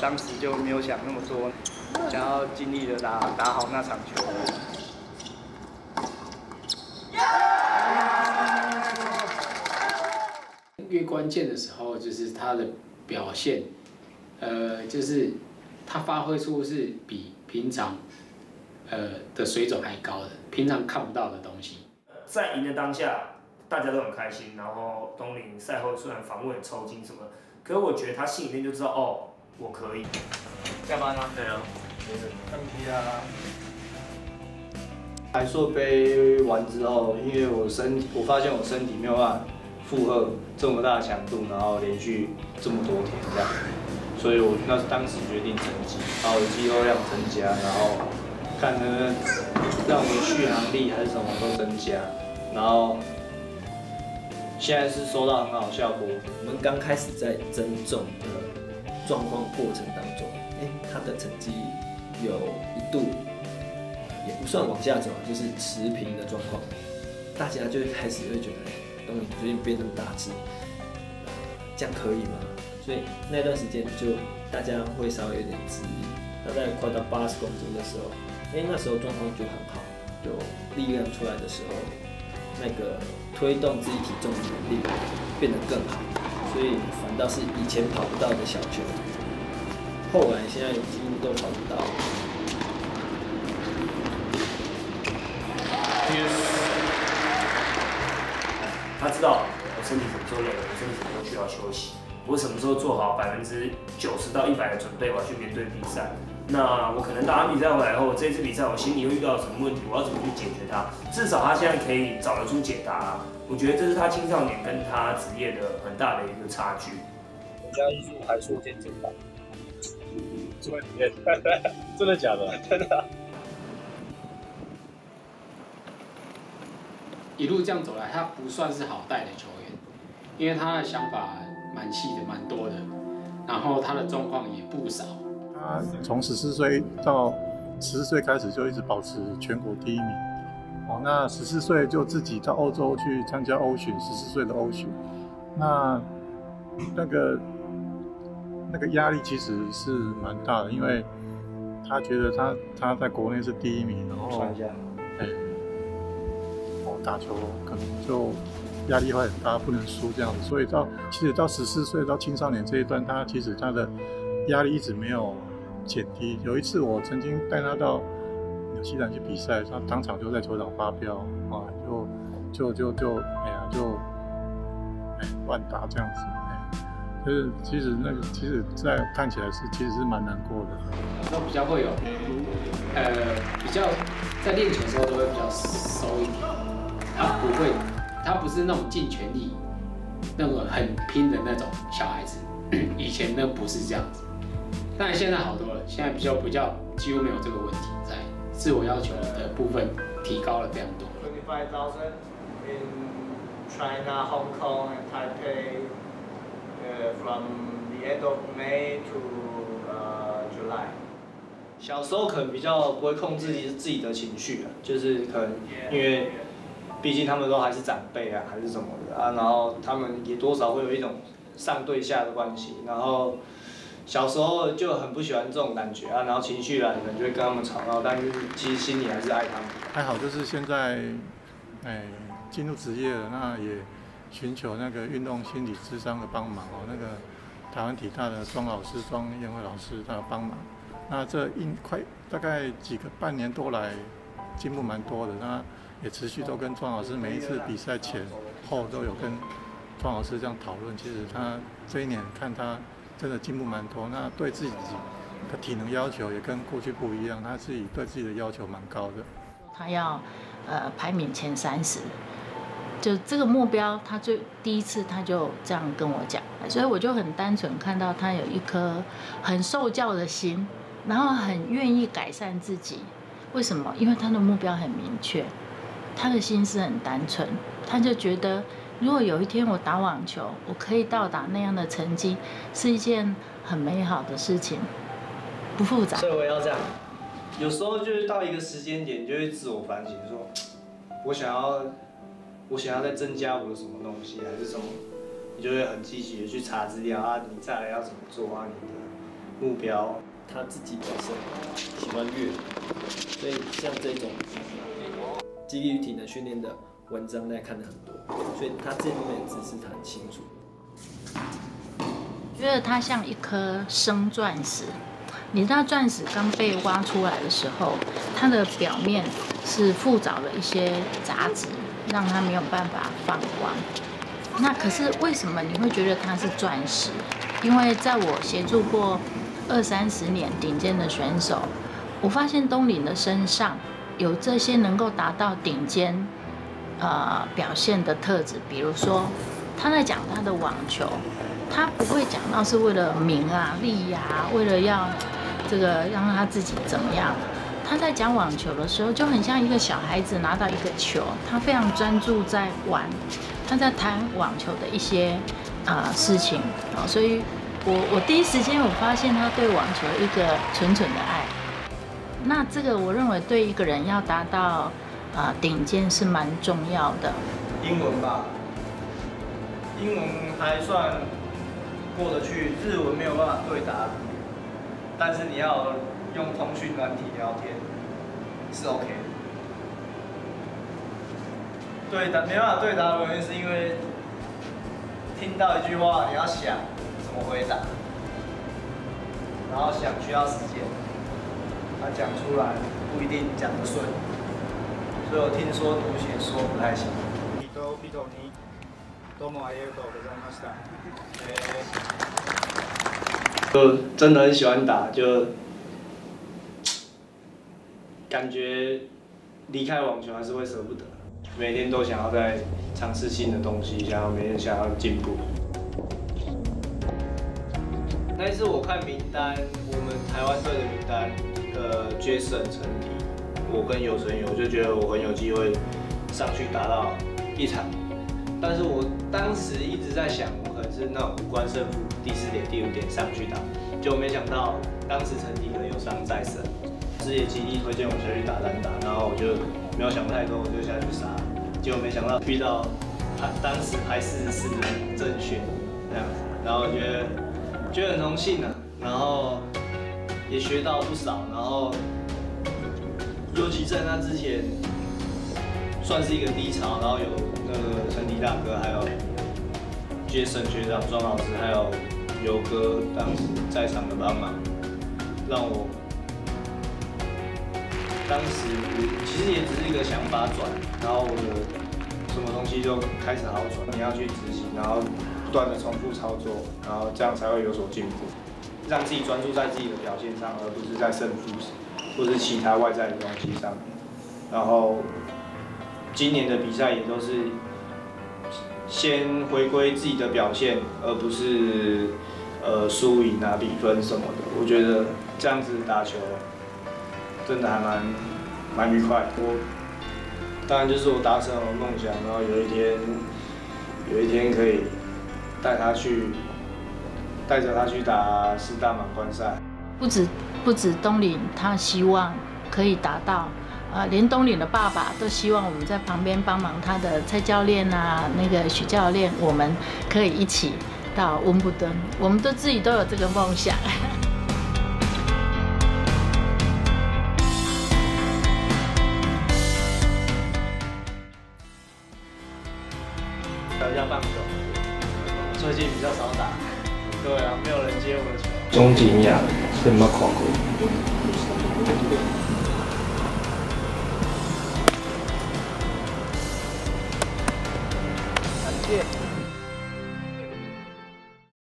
当时就没有想那么多，想要尽力的打打好那场球。越关键的时候，就是他的表现，呃，就是他发挥出是比平常，呃的水准还高的，平常看不到的东西。在赢的当下，大家都很开心。然后东林赛后虽然访问抽筋什么，可是我觉得他心里面就知道，哦，我可以。干嘛呢？对啊，问题啊。台硕杯完之后，因为我身，我发现我身体没有办法负荷这么大的强度，然后连续这么多天这样，所以我那是当时决定增肌，把我的肌肉量增加，然后看能不能让我的续航力还是什么都增加，然后现在是收到很好效果。我们刚开始在增重的状况过程当中，哎，他的成绩有一度也不算往下走，就是持平的状况，大家就开始会觉得，哎，东你最近变那么大只，这样可以吗？所以那段时间就大家会稍微有点质疑。他在快到八十公斤的时候，哎，那时候状况就很好，就力量出来的时候，那个推动自己体重的能力变得更好，所以反倒是以前跑不到的小球，后来现在几乎都跑不到。他知道我身体什么时候累，我身体什么时候需要休息，我什么时候做好百分之九十到一百的准备，我要去面对比赛。那我可能打完比赛回来后，这次比赛我心里又遇到什么问题，我要怎么去解决它？至少他现在可以找得出解答。我觉得这是他青少年跟他职业的很大的一个差距。我家艺术还说健身房，住在里面，真的假的？真的。一路这样走来，他不算是好带的球员，因为他的想法蛮细的，蛮多的，然后他的状况也不少。他从十四岁到十四岁开始就一直保持全国第一名。哦，那十四岁就自己到欧洲去参加欧巡，十四岁的欧巡，那那个那个压力其实是蛮大的，因为他觉得他他在国内是第一名，然后算一下，哎，哦，打球可能就压力会很大，不能输这样子，所以到其实到十四岁到青少年这一段，他其实他的压力一直没有减低。有一次我曾经带他到纽西兰去比赛，他当场就在球场发飙啊，就就就就哎呀就哎乱打这样子，哎，就是其实那个其实在看起来是其实是蛮难过的。都比较会有，呃，比较在练球的时候都会比较收一点，他不会，他不是那种尽全力，那个很拼的那种小孩子，以前呢不是这样子，但现在好多，现在比较比较几乎没有这个问题在，自我要求的部分提高了非常多。25,000 in China, Hong Kong, and Taipei uh, from the end of May to uh, July. 小时候可能比较不会控制自己自己的情绪啊，就是可能因为毕竟他们都还是长辈啊，还是什么的啊，然后他们也多少会有一种上对下的关系，然后小时候就很不喜欢这种感觉啊，然后情绪来可能就会跟他们吵闹，但是其实心里还是爱他们。还好，就是现在，哎，进入职业了，那也寻求那个运动心理智商的帮忙哦。那个台湾体大的庄老师、庄燕慧老师他帮忙。那这一快大概几个半年多来，进步蛮多的。那也持续都跟庄老师每一次比赛前后都有跟庄老师这样讨论。其实他这一年看他真的进步蛮多。那对自己的体能要求也跟过去不一样，他自己对自己的要求蛮高的。他要呃排名前三十，就这个目标，他最第一次他就这样跟我讲，所以我就很单纯看到他有一颗很受教的心，然后很愿意改善自己。为什么？因为他的目标很明确，他的心思很单纯，他就觉得如果有一天我打网球，我可以到达那样的成绩，是一件很美好的事情，不复杂。所以我要这样。有时候就是到一个时间点，你就会自我反省，说，我想要，我想要再增加我的什么东西，还是什么，你就会很积极的去查资料啊，你再来要怎么做啊，你的目标。他自己本身喜欢阅读，所以像这种激励与体能训练的文章，大家看的很多，所以他这方面的知识他很清楚。觉得它像一颗生钻石。你知道钻石刚被挖出来的时候，它的表面是附着了一些杂质，让它没有办法放光。那可是为什么你会觉得它是钻石？因为在我协助过二三十年顶尖的选手，我发现东岭的身上有这些能够达到顶尖呃表现的特质。比如说，他在讲他的网球，他不会讲到是为了名啊利呀，为了要。这个让他自己怎么样？他在讲网球的时候，就很像一个小孩子拿到一个球，他非常专注在玩，他在谈网球的一些啊事情啊，所以我我第一时间我发现他对网球一个纯纯的爱。那这个我认为对一个人要达到啊顶尖是蛮重要的。英文吧，英文还算过得去，日文没有办法对答。但是你要用通讯软体聊天是 OK 的。对答没办法对答的原因是因为听到一句话你要想怎么回答，然后想需要时间，他讲出来不一定讲得顺，所以我听说读写说不太行。就真的很喜欢打，就感觉离开网球还是会舍不得，每天都想要在尝试新的东西，想要每天想要进步。那一次我看名单，我们台湾队的名单，呃，Jason 陈迪，我跟有成友就觉得我很有机会上去打到一场，但是我当时一直在想。我可能是那种无关胜负，第四点、第五点上去打，就没想到当时陈迪可能有伤在身，职业基地推荐我下去打单打，然后我就没有想太多，我就下去杀，结果没想到遇到他当时排四十四的郑轩这样子，然后觉得觉得很荣幸啊，然后也学到不少，然后尤其在那之前算是一个低潮，然后有那个陈迪大哥还有。杰森学长、庄老师还有游哥当时在场的帮忙，让我当时其实也只是一个想法转，然后我的什么东西就开始好转。你要去执行，然后不断的重复操作，然后这样才会有所进步，让自己专注在自己的表现上，而不是在胜负上或者其他外在的东西上面。然后今年的比赛也都是。先回归自己的表现，而不是呃输赢啊、比分什么的。我觉得这样子打球真的还蛮蛮愉快。我当然就是我达成我梦想，然后有一天有一天可以带他去带着他去打四大满贯赛。不止不止东岭，他希望可以达到。啊，连东岭的爸爸都希望我们在旁边帮忙他的蔡教练啊，那个许教练，我们可以一起到温布登，我们都自己都有这个梦想。最近比较少打，对啊，没有人接我的球。钟景雅，这么看过。啊